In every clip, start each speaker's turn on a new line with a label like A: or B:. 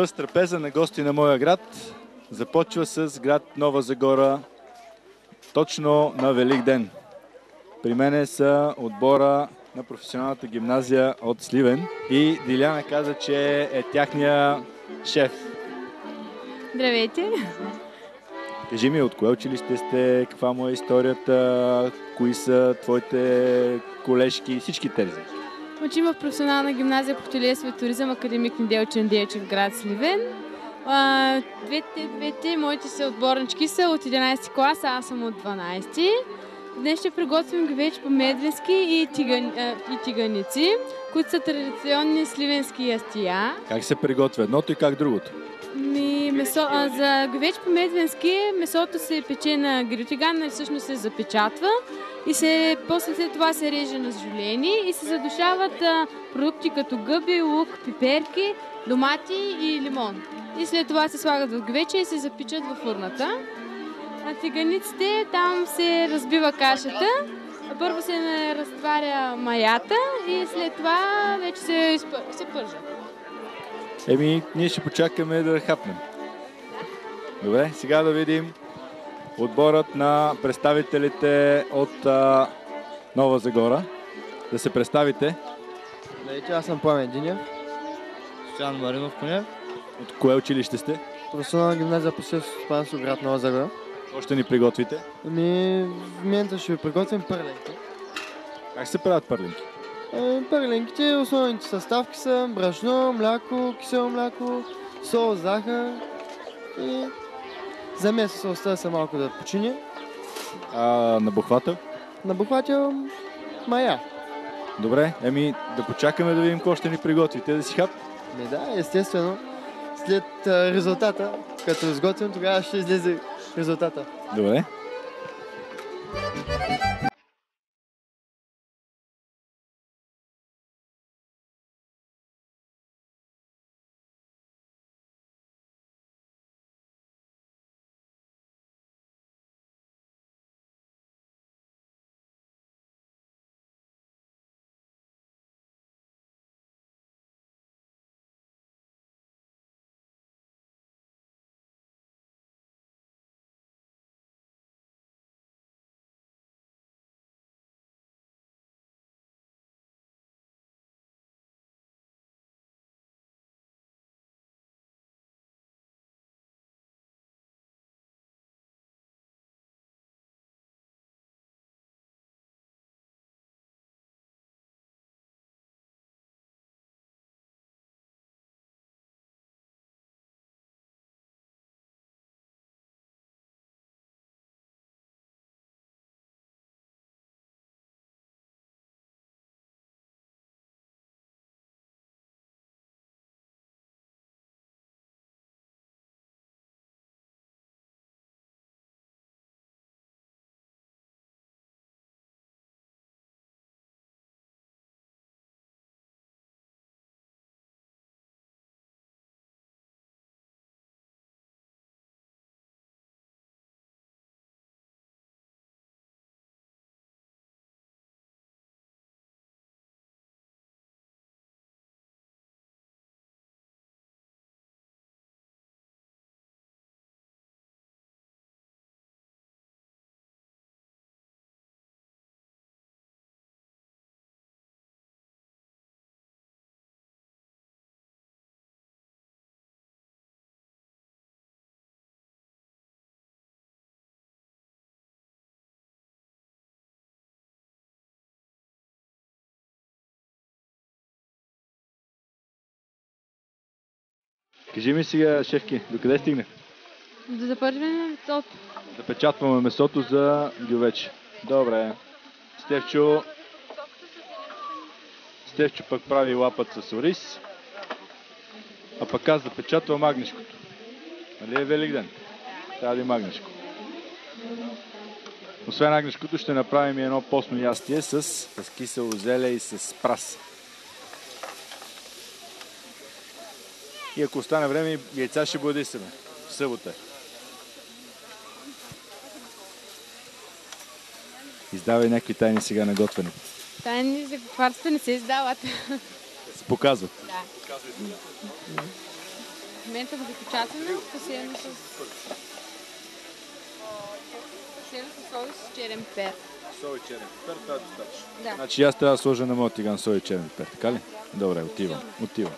A: Пъс трапеза на гости на моя град започва с град Нова Загора точно на Велик ден. При мене са отбора на професионалната гимназия от Сливен и Диляна каза, че е тяхния шеф.
B: Здравейте!
A: Кажи ми, от кое училище сте, каква му е историята, кои са твоите колежки, всички тези?
B: Учим в професионална гимназия по хотелиерство и туризъм Академик Неделчен Делчев, град Сливен. А, двете, двете моите са отборнички са от 11 клас, а аз съм от 12. Днес ще приготвим гвеч по медвински и, тиган, а, и тиганици, които са традиционни сливенски ястия.
A: Как се приготвя едното и как другото?
B: Ми, месо, а, за гвеч по медвински месото се пече на гиротиган, нали всъщност се запечатва и се, после след това се реже на жулени и се задушават а, продукти като гъби, лук, пиперки, домати и лимон. И след това се слагат в гвеча и се запичат във фурната. А тиганиците там се разбива кашата. Първо се разтваря маята и след това вече се, изпър- се пържа.
A: Еми, ние ще почакаме да хапнем. Добре, сега да видим отборът на представителите от а, Нова Загора. Да се представите.
C: Здравейте, аз съм Пламен Динев.
D: Стоян Маринов Конев.
A: От кое училище сте?
C: Професионална гимназия по селско стопанство, град Нова Загора.
A: Какво ще ни приготвите?
C: Ами, в момента ще ви приготвим пърленки.
A: Как се правят пърлинки?
C: Е, Пърленките, основните съставки са брашно, мляко, кисело мляко, сол, захар и замеса се оставя се малко да почине.
A: А, на бухвата?
C: Набухвател мая.
A: Добре, еми да почакаме да видим какво ще ни приготвите, да си хап.
C: Не да, естествено. След а, резултата, като изготвим, тогава ще излезе резултата.
A: Добре. Кажи ми сега, шефки, докъде стигне?
B: Да запържваме топ.
A: Запечатваме месото за гювеч. Добре. Стевчо... Стевчо пък прави лапът с ориз. А пък аз запечатвам агнешкото. Нали е Велик ден? Трябва да има агнешко. Освен агнешкото ще направим и едно постно ястие с, с кисело зеле и с прас. И ако остане време, яйца ще себе. В събота. Издавай някакви тайни сега на готвенето.
B: Тайни за кварцата не се издават.
A: Се показват.
B: Да. момента запечатано, посеяно с... Посеяно с сол и с черен пер.
A: Сол и черен пипер, това е достатъчно.
B: Да.
A: Значи аз трябва да сложа на моят тиган сол и черен пипер, така ли? Добре, отивам. Отивам.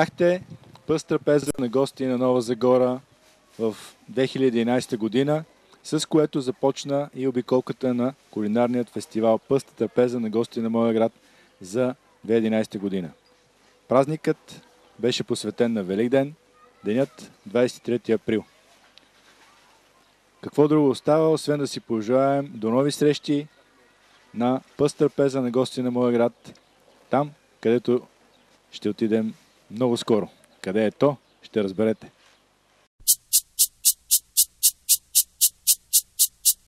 A: Видяхте пъст трапеза на гости на Нова Загора в 2011 година, с което започна и обиколката на кулинарният фестивал Пъста трапеза на гости на моя град за 2011 година. Празникът беше посветен на Великден, денят 23 април. Какво друго остава, освен да си пожелаем до нови срещи на пъст трапеза на гости на моя град, там, където ще отидем много скоро. Къде е то, ще разберете.